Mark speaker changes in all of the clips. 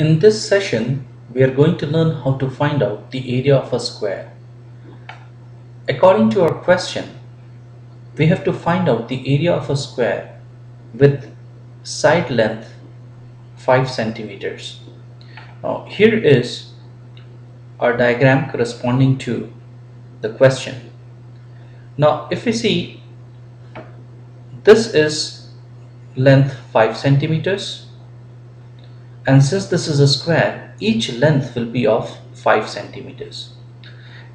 Speaker 1: In this session, we are going to learn how to find out the area of a square. According to our question, we have to find out the area of a square with side length 5 centimeters. Now here is our diagram corresponding to the question. Now if we see this is length 5 centimeters and since this is a square each length will be of 5 centimeters.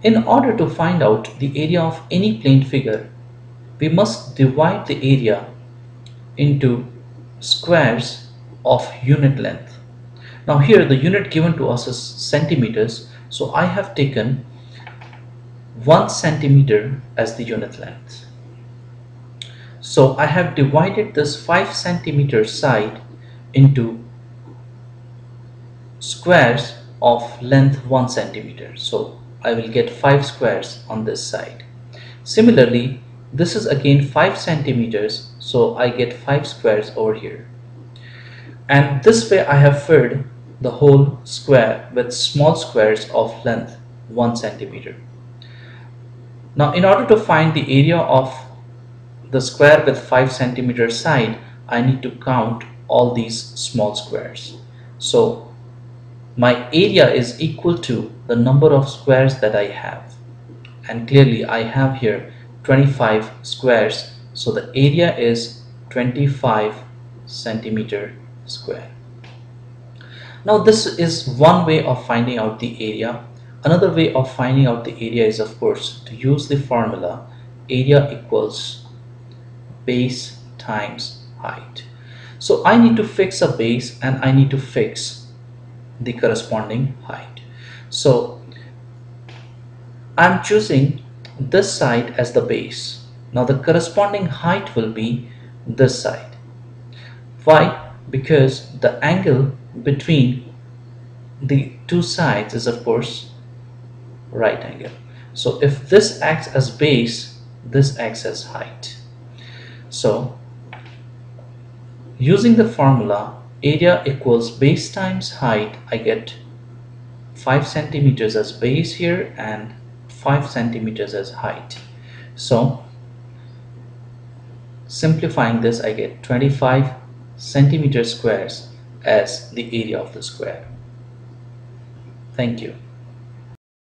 Speaker 1: In order to find out the area of any plane figure we must divide the area into squares of unit length. Now here the unit given to us is centimeters so I have taken 1 centimeter as the unit length. So I have divided this 5 centimeter side into squares of length 1 centimeter. So I will get 5 squares on this side. Similarly, this is again 5 centimeters, so I get 5 squares over here. And this way I have filled the whole square with small squares of length 1 centimeter. Now in order to find the area of the square with 5 centimeter side, I need to count all these small squares. So my area is equal to the number of squares that I have. And clearly I have here 25 squares. So the area is 25 centimeter square. Now this is one way of finding out the area. Another way of finding out the area is of course to use the formula area equals base times height. So I need to fix a base and I need to fix the corresponding height. So I'm choosing this side as the base. Now the corresponding height will be this side. Why? Because the angle between the two sides is of course right angle. So if this acts as base, this acts as height. So using the formula area equals base times height, I get 5 centimeters as base here and 5 centimeters as height. So simplifying this I get 25 centimeter squares as the area of the square. Thank you.